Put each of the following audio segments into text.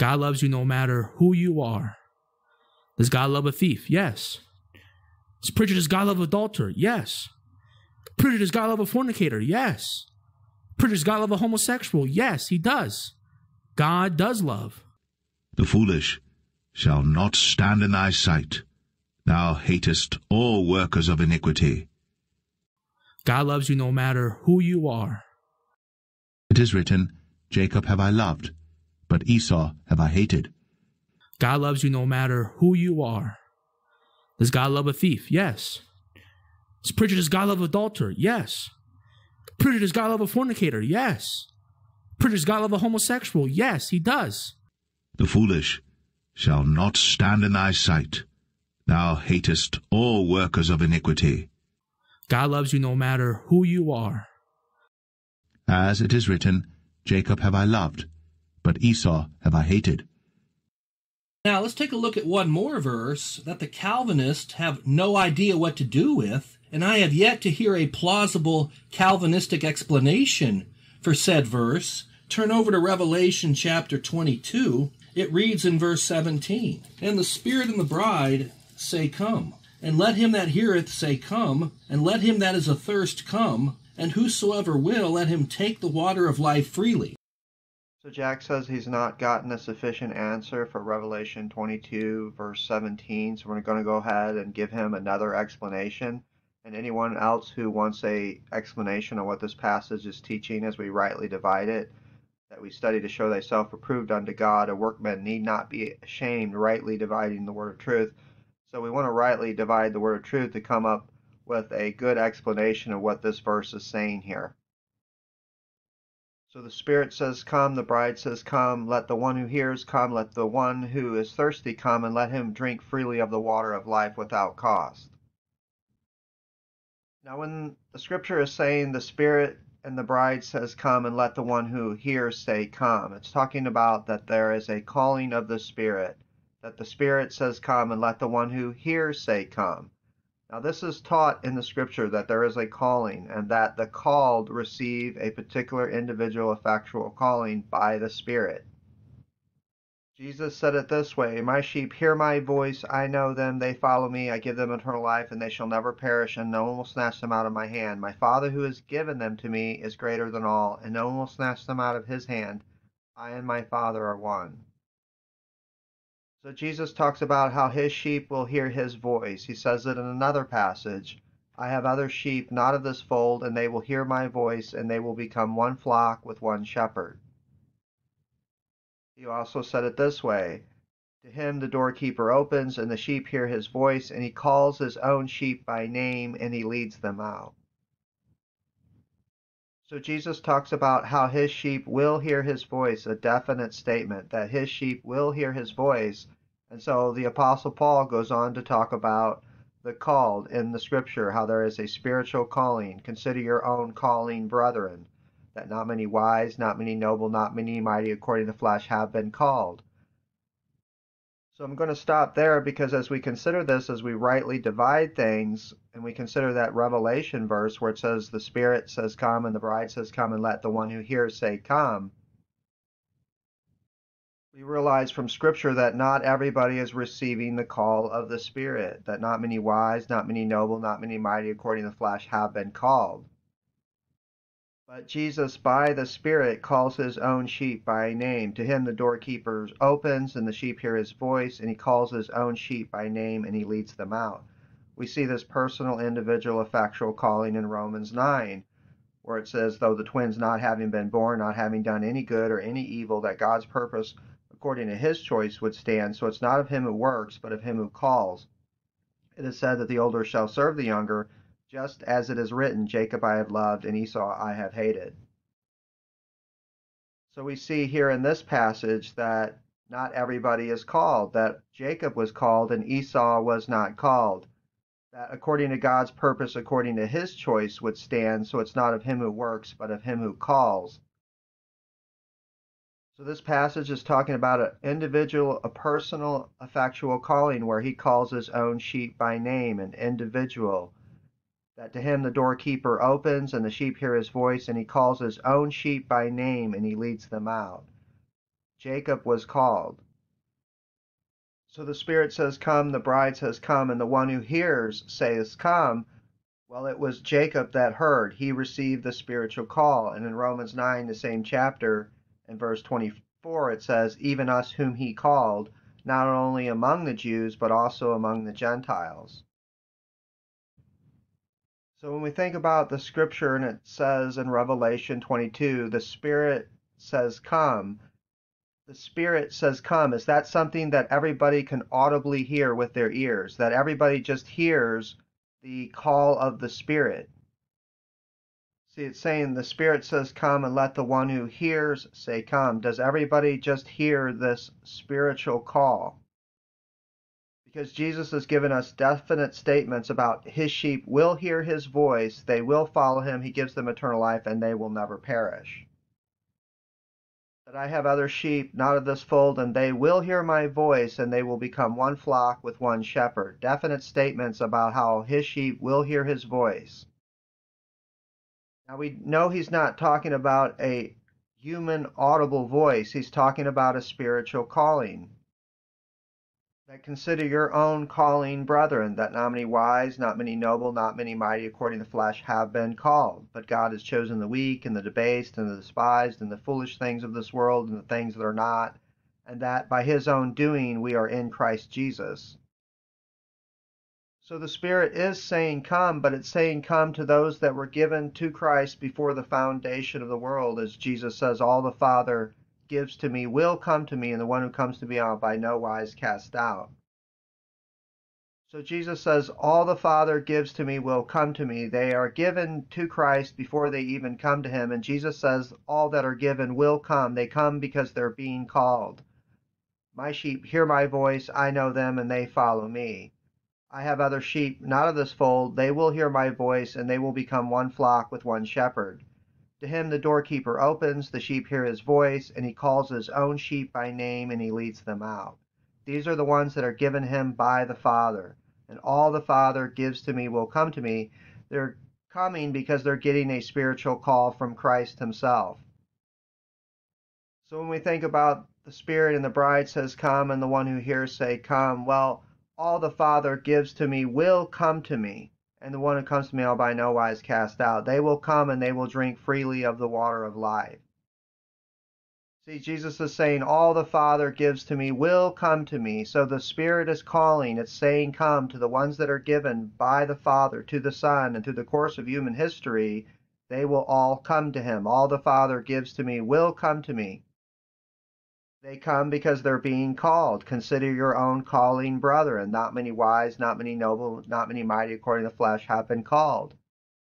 God loves you no matter who you are. Does God love a thief? Yes. Does preacher, does God love adulterer? Yes. Preacher, does God love a fornicator? Yes. Preacher, does God love a homosexual? Yes, he does. God does love. The foolish shall not stand in thy sight. Thou hatest all workers of iniquity. God loves you no matter who you are. It is written, Jacob have I loved, but Esau have I hated. God loves you no matter who you are. Does God love a thief? Yes. Does preacher, does God love adulterer? Yes. Preacher, does God love a fornicator? Yes. Preacher, does God love a homosexual? Yes, he does. The foolish shall not stand in thy sight. Thou hatest all workers of iniquity. God loves you no matter who you are. As it is written, Jacob have I loved, but Esau have I hated. Now, let's take a look at one more verse that the Calvinists have no idea what to do with, and I have yet to hear a plausible Calvinistic explanation for said verse. Turn over to Revelation chapter 22. It reads in verse 17 And the Spirit and the bride say, Come. And let him that heareth say, Come. And let him that is athirst come. And whosoever will, let him take the water of life freely. So Jack says he's not gotten a sufficient answer for Revelation 22, verse 17. So we're going to go ahead and give him another explanation. And anyone else who wants a explanation of what this passage is teaching as we rightly divide it, that we study to show thyself approved unto God, a workman need not be ashamed, rightly dividing the word of truth. So we want to rightly divide the word of truth to come up with a good explanation of what this verse is saying here. So the Spirit says, Come, the bride says, Come, let the one who hears come, let the one who is thirsty come, and let him drink freely of the water of life without cost. Now, when the scripture is saying the Spirit and the bride says, Come, and let the one who hears say, Come, it's talking about that there is a calling of the Spirit, that the Spirit says, Come, and let the one who hears say, Come. Now, this is taught in the scripture that there is a calling and that the called receive a particular individual effectual calling by the Spirit. Jesus said it this way My sheep hear my voice, I know them, they follow me, I give them eternal life, and they shall never perish, and no one will snatch them out of my hand. My Father who has given them to me is greater than all, and no one will snatch them out of his hand. I and my Father are one. So Jesus talks about how his sheep will hear his voice. He says it in another passage. I have other sheep not of this fold, and they will hear my voice, and they will become one flock with one shepherd. He also said it this way To him the doorkeeper opens, and the sheep hear his voice, and he calls his own sheep by name, and he leads them out. So Jesus talks about how his sheep will hear his voice, a definite statement that his sheep will hear his voice. And so the Apostle Paul goes on to talk about the called in the scripture, how there is a spiritual calling. Consider your own calling, brethren, that not many wise, not many noble, not many mighty according to the flesh have been called. So I'm going to stop there because as we consider this, as we rightly divide things, and we consider that Revelation verse where it says, The Spirit says, Come, and the bride says, Come, and let the one who hears say, Come, we realize from Scripture that not everybody is receiving the call of the Spirit, that not many wise, not many noble, not many mighty according to the flesh have been called. But Jesus, by the Spirit, calls his own sheep by name. To him the doorkeeper opens, and the sheep hear his voice, and he calls his own sheep by name, and he leads them out. We see this personal, individual, effectual calling in Romans 9, where it says, Though the twins not having been born, not having done any good or any evil, that God's purpose according to his choice would stand. So it's not of him who works, but of him who calls. It is said that the older shall serve the younger just as it is written, Jacob I have loved, and Esau I have hated. So we see here in this passage that not everybody is called, that Jacob was called and Esau was not called. That according to God's purpose, according to his choice, would stand, so it's not of him who works, but of him who calls. So this passage is talking about an individual, a personal, effectual calling where he calls his own sheep by name, an individual that to him the doorkeeper opens, and the sheep hear his voice, and he calls his own sheep by name, and he leads them out. Jacob was called. So the Spirit says, Come, the bride says, Come, and the one who hears says, Come. Well, it was Jacob that heard. He received the spiritual call. And in Romans 9, the same chapter, in verse 24, it says, Even us whom he called, not only among the Jews, but also among the Gentiles. So when we think about the scripture and it says in Revelation 22, the Spirit says, Come, the Spirit says, Come, is that something that everybody can audibly hear with their ears? That everybody just hears the call of the Spirit? See, it's saying the Spirit says, Come, and let the one who hears say, Come. Does everybody just hear this spiritual call? Because Jesus has given us definite statements about his sheep will hear his voice, they will follow him, he gives them eternal life, and they will never perish. But I have other sheep not of this fold, and they will hear my voice, and they will become one flock with one shepherd. Definite statements about how his sheep will hear his voice. Now we know he's not talking about a human audible voice, he's talking about a spiritual calling that consider your own calling, brethren, that not many wise, not many noble, not many mighty according to the flesh have been called. But God has chosen the weak and the debased and the despised and the foolish things of this world and the things that are not, and that by his own doing we are in Christ Jesus. So the Spirit is saying, Come, but it's saying, Come to those that were given to Christ before the foundation of the world, as Jesus says, All the Father gives to me will come to me, and the one who comes to me I'll by no wise cast out. So Jesus says, All the Father gives to me will come to me. They are given to Christ before they even come to him. And Jesus says, All that are given will come. They come because they're being called. My sheep hear my voice, I know them, and they follow me. I have other sheep not of this fold. They will hear my voice, and they will become one flock with one shepherd. To him the doorkeeper opens, the sheep hear his voice, and he calls his own sheep by name and he leads them out. These are the ones that are given him by the Father. And all the Father gives to me will come to me. They're coming because they're getting a spiritual call from Christ himself. So when we think about the Spirit and the bride says, Come, and the one who hears say, Come, well, all the Father gives to me will come to me and the one who comes to me I'll by no wise cast out. They will come and they will drink freely of the water of life. See, Jesus is saying, All the Father gives to me will come to me. So the Spirit is calling, it's saying, Come to the ones that are given by the Father to the Son, and through the course of human history, they will all come to Him. All the Father gives to me will come to me. They come because they're being called. Consider your own calling, brethren. Not many wise, not many noble, not many mighty according to the flesh have been called.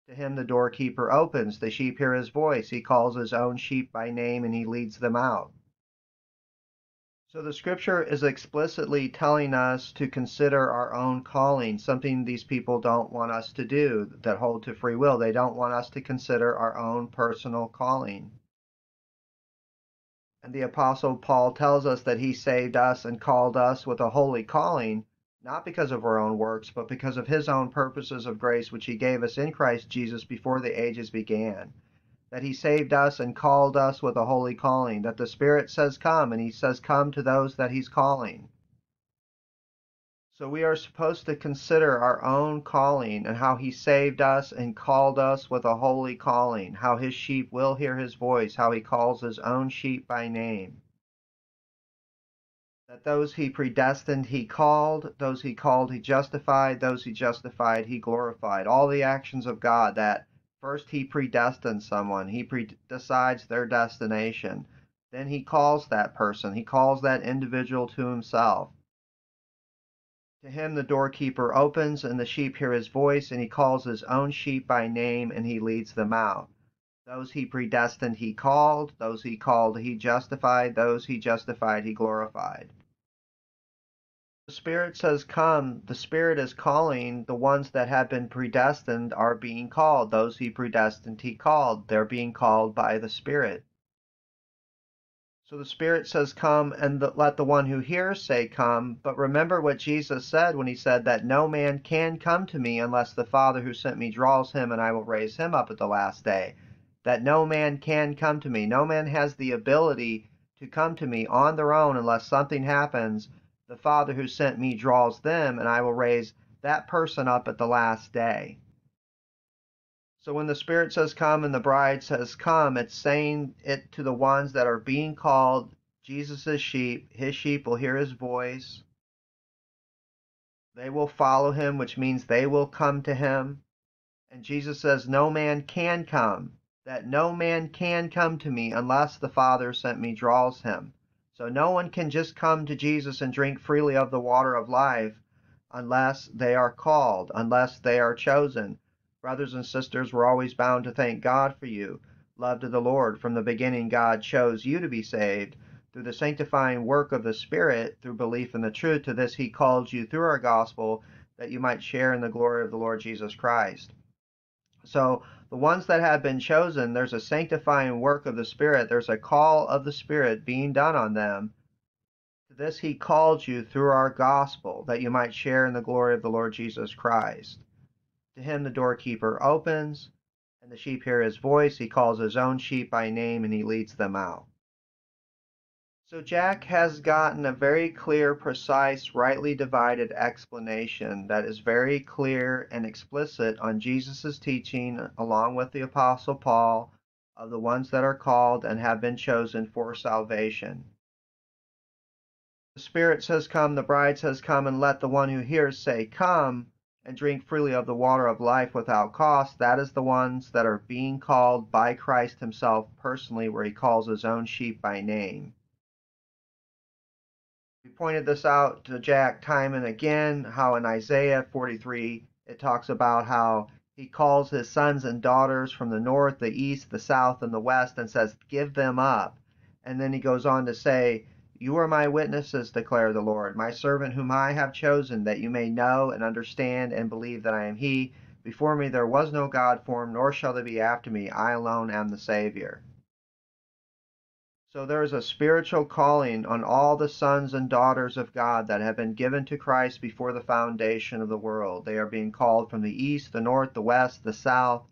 To him the doorkeeper opens. The sheep hear his voice. He calls his own sheep by name and he leads them out. So the scripture is explicitly telling us to consider our own calling, something these people don't want us to do that hold to free will. They don't want us to consider our own personal calling. And the Apostle Paul tells us that he saved us and called us with a holy calling, not because of our own works, but because of his own purposes of grace which he gave us in Christ Jesus before the ages began. That he saved us and called us with a holy calling, that the Spirit says, Come, and he says, Come to those that he's calling. So we are supposed to consider our own calling and how he saved us and called us with a holy calling, how his sheep will hear his voice, how he calls his own sheep by name. That those he predestined he called, those he called he justified, those he justified he glorified. All the actions of God that first he predestines someone, he pre- decides their destination. Then he calls that person, he calls that individual to himself. To him the doorkeeper opens, and the sheep hear his voice, and he calls his own sheep by name, and he leads them out. Those he predestined he called, those he called he justified, those he justified he glorified. The Spirit says, Come. The Spirit is calling. The ones that have been predestined are being called. Those he predestined he called. They're being called by the Spirit. So the Spirit says, Come, and the, let the one who hears say, Come. But remember what Jesus said when he said that no man can come to me unless the Father who sent me draws him, and I will raise him up at the last day. That no man can come to me. No man has the ability to come to me on their own unless something happens. The Father who sent me draws them, and I will raise that person up at the last day. So when the Spirit says come and the bride says come, it's saying it to the ones that are being called Jesus' sheep. His sheep will hear his voice. They will follow him, which means they will come to him. And Jesus says, No man can come, that no man can come to me unless the Father sent me draws him. So no one can just come to Jesus and drink freely of the water of life unless they are called, unless they are chosen. Brothers and sisters, we're always bound to thank God for you. Loved of the Lord, from the beginning God chose you to be saved through the sanctifying work of the Spirit, through belief in the truth. To this he called you through our gospel, that you might share in the glory of the Lord Jesus Christ. So, the ones that have been chosen, there's a sanctifying work of the Spirit, there's a call of the Spirit being done on them. To this he called you through our gospel, that you might share in the glory of the Lord Jesus Christ. To him the doorkeeper opens, and the sheep hear his voice. He calls his own sheep by name, and he leads them out. So Jack has gotten a very clear, precise, rightly divided explanation that is very clear and explicit on Jesus' teaching, along with the Apostle Paul, of the ones that are called and have been chosen for salvation. The Spirit says, Come, the bride says, Come, and let the one who hears say, Come, and drink freely of the water of life without cost. That is the ones that are being called by Christ Himself personally, where He calls His own sheep by name. We pointed this out to Jack time and again, how in Isaiah 43 it talks about how he calls his sons and daughters from the north, the east, the south, and the west and says, Give them up. And then he goes on to say, You are my witnesses, declare the Lord, my servant whom I have chosen, that you may know and understand and believe that I am he. Before me there was no God formed, nor shall there be after me. I alone am the Savior. So there is a spiritual calling on all the sons and daughters of God that have been given to Christ before the foundation of the world. They are being called from the east, the north, the west, the south,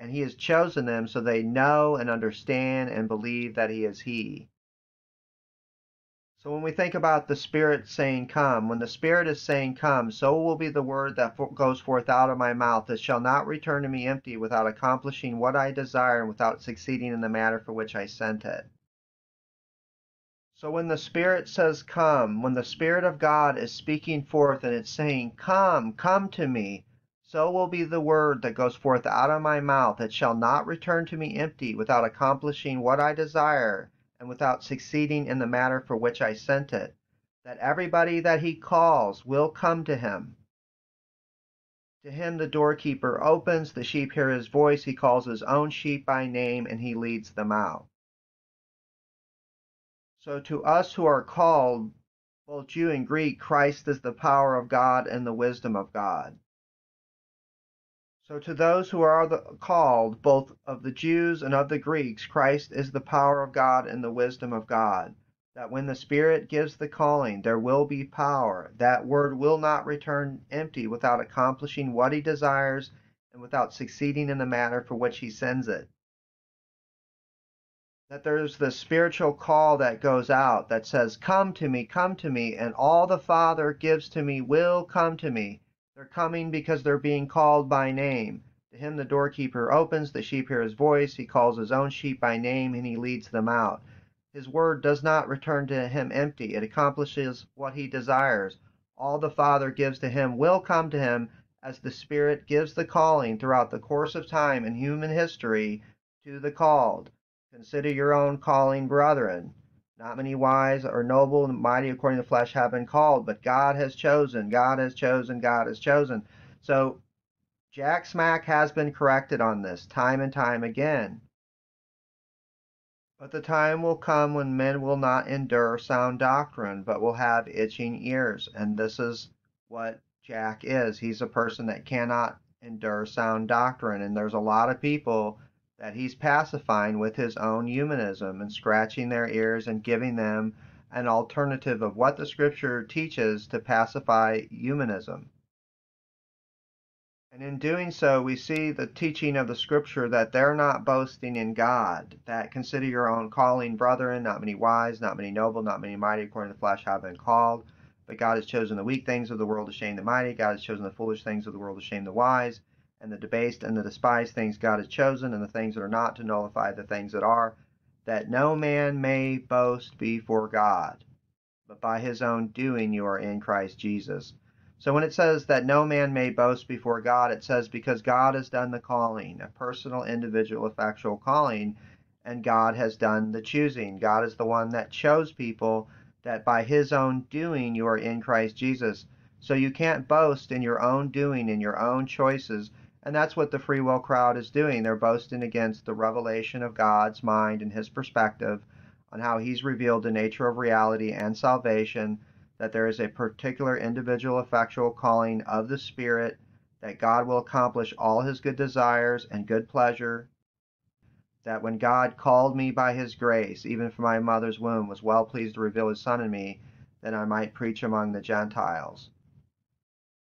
and He has chosen them so they know and understand and believe that He is He. So when we think about the Spirit saying, Come, when the Spirit is saying, Come, so will be the word that goes forth out of my mouth. It shall not return to me empty without accomplishing what I desire and without succeeding in the matter for which I sent it. So when the Spirit says, Come, when the Spirit of God is speaking forth and it's saying, Come, come to me, so will be the word that goes forth out of my mouth. It shall not return to me empty without accomplishing what I desire and without succeeding in the matter for which I sent it. That everybody that he calls will come to him. To him the doorkeeper opens, the sheep hear his voice, he calls his own sheep by name, and he leads them out. So to us who are called, both Jew and Greek, Christ is the power of God and the wisdom of God. So to those who are the, called, both of the Jews and of the Greeks, Christ is the power of God and the wisdom of God. That when the Spirit gives the calling, there will be power. That word will not return empty without accomplishing what he desires and without succeeding in the matter for which he sends it that there's the spiritual call that goes out that says, Come to me, come to me, and all the Father gives to me will come to me. They're coming because they're being called by name. To him the doorkeeper opens, the sheep hear his voice, he calls his own sheep by name, and he leads them out. His word does not return to him empty, it accomplishes what he desires. All the Father gives to him will come to him as the Spirit gives the calling throughout the course of time in human history to the called. Consider your own calling, brethren. Not many wise or noble and mighty according to the flesh have been called, but God has chosen, God has chosen, God has chosen. So Jack Smack has been corrected on this time and time again. But the time will come when men will not endure sound doctrine, but will have itching ears. And this is what Jack is. He's a person that cannot endure sound doctrine. And there's a lot of people that he's pacifying with his own humanism and scratching their ears and giving them an alternative of what the scripture teaches to pacify humanism. And in doing so, we see the teaching of the scripture that they're not boasting in God, that consider your own calling, brethren, not many wise, not many noble, not many mighty, according to the flesh, have been called. But God has chosen the weak things of the world to shame the mighty. God has chosen the foolish things of the world to shame the wise. And the debased and the despised things God has chosen, and the things that are not to nullify the things that are, that no man may boast before God. But by his own doing you are in Christ Jesus so when it says that no man may boast before God, it says because God has done the calling, a personal, individual, effectual calling, and God has done the choosing. God is the one that chose people that by his own doing you are in Christ Jesus. So you can't boast in your own doing, in your own choices. And that's what the free will crowd is doing. They're boasting against the revelation of God's mind and his perspective on how he's revealed the nature of reality and salvation that there is a particular individual effectual calling of the Spirit, that God will accomplish all his good desires and good pleasure, that when God called me by his grace, even from my mother's womb, was well pleased to reveal his Son in me, that I might preach among the Gentiles.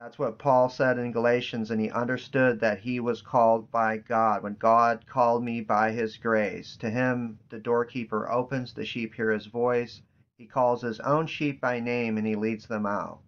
That's what Paul said in Galatians, and he understood that he was called by God. When God called me by his grace, to him the doorkeeper opens, the sheep hear his voice, he calls his own sheep by name and he leads them out.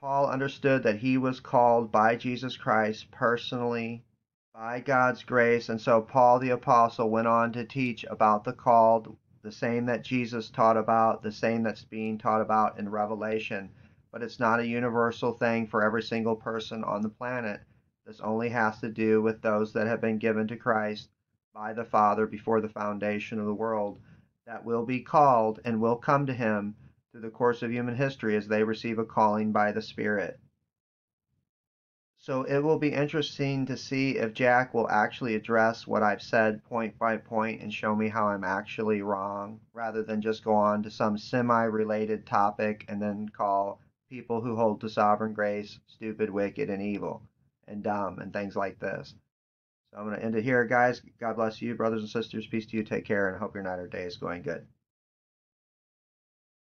Paul understood that he was called by Jesus Christ personally by God's grace, and so Paul the Apostle went on to teach about the called, the same that Jesus taught about, the same that's being taught about in Revelation. But it's not a universal thing for every single person on the planet. This only has to do with those that have been given to Christ by the Father before the foundation of the world that will be called and will come to him through the course of human history as they receive a calling by the Spirit. So it will be interesting to see if Jack will actually address what I've said point by point and show me how I'm actually wrong, rather than just go on to some semi related topic and then call people who hold to sovereign grace stupid, wicked, and evil, and dumb, and things like this. So I'm going to end it here, guys. God bless you, brothers and sisters. Peace to you. Take care, and I hope your night or day is going good.